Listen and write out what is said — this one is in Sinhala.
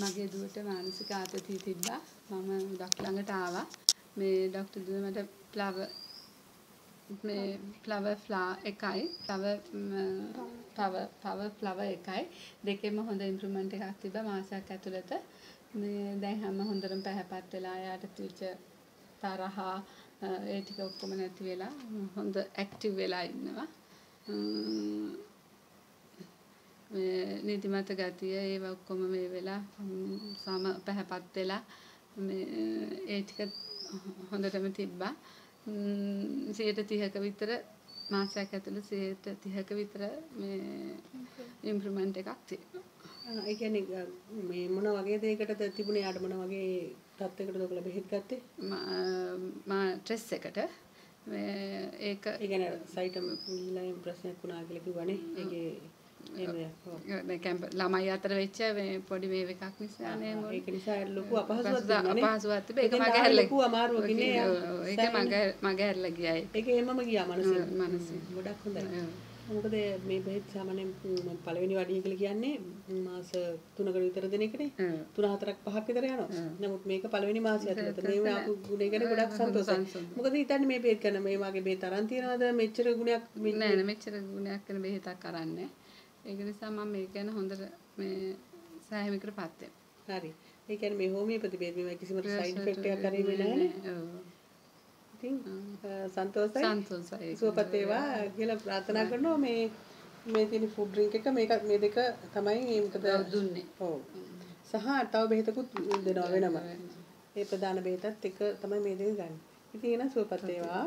මගේ දුවට මානසික ආතතිය තිබ්බා. මම ඩොක්ටර් ළඟට ආවා. මේ ඩොක්ටර් දුව මට ෆ්ලවර් මේ ෆ්ලවර් ෆ්ලා එකයි ෆ්ලවර් පව පව ෆ්ලවර් එකයි දෙකෙම හොඳ ඉම්ප්‍රූව්මන්ට් එකක් තිබ්බා මාසයක් ඇතුළත. මේ දැන් හැම හොඳටම පැහැපත් වෙලා යාට තිබිච්ච තරහා ඒ ටික ඔක්කොම නැති වෙලා හොඳ ඇක්ටිව් වෙලා ඉන්නවා. නිදිමත ගතිය ඒව ඔක්කොම මේ වෙලා සම පැහැපත් වෙලා ඒ ටික හොඳටම තිබ්බා 130ක විතර මාසයක් ඇතුළත 130ක විතර මේ ඉම්ප්‍රූව්මන්ට් එකක් තියෙනවා. ඒ කියන්නේ මේ මොන වගේ දෙයකටද තිබුණේ යාට මොන වගේ තත්යකටද ඔයගොල්ලෝ බෙහෙත් ගත්තේ? මා ට්‍රෙස් එකට ඒක ඒ කියන්නේ සයිටම ගිහිලා ප්‍රශ්නයක් වුණා කියලා කිව්වනේ. ඒකේ ළමයි අතර වෙච්ච මේ පොඩි වේව එකක් නිසා නේ ඒක නිසා ලොකු අපහසුවක් තිබේ ඒක මගේ හැරලා ලොකු අමාරුවකින් නේ. ඒක මගේ මගේ හැරලා ගියා ඒක එහෙමම ගියා මනසේ මනසේ ගොඩක් හොඳයි. මොකද මේ බෙහෙත් සාමාන්‍යයෙන් පළවෙනි වඩිය කියලා කියන්නේ මාස 3කට විතර දෙන එකනේ. 3 4ක් 5ක් විතර යනවා. නමුත් මේක පළවෙනි මාසය ඇතුළත. මේ ආපු ගුණය ගැන ගොඩක් සන්තෝෂයි මොකද හිතන්නේ මේ බෙහෙත් කරන මේ වගේ බෙහෙත් අරන් තියනවද? මෙච්චර ගුණයක් නෑ නෑ. මෙච්චර ගුණයක් කරන බෙහෙතක් අරන්නේ ඒක නිසා මම මේක ගැන හොඳට මේ සෑහීමකටපත් වෙනවා. හරි. ඒ කියන්නේ මේ හෝමියෝපති බෙහෙත් මේ කිසිම සයිඩ් ඉෆෙක්ට් එකක් කරේ නැහැ. ඔව්. ඉතින් සන්තෝෂයි. සන්තෝෂයි. සුවපත් වේවා කියලා ප්‍රාර්ථනා කරනවා මේ මේ තියෙන ෆුඩ් ඩ්‍රින්ක් එක මේක මේ දෙක තමයි මොකද දුන්නේ. ඔව්. සහ තව බෙහෙතකුත් දෙනවා වෙනම. ඒ ප්‍රධාන බෙහෙතත් එක තමයි මේ දෙක ගන්න. ඉතින් එන සුවපත් වේවා.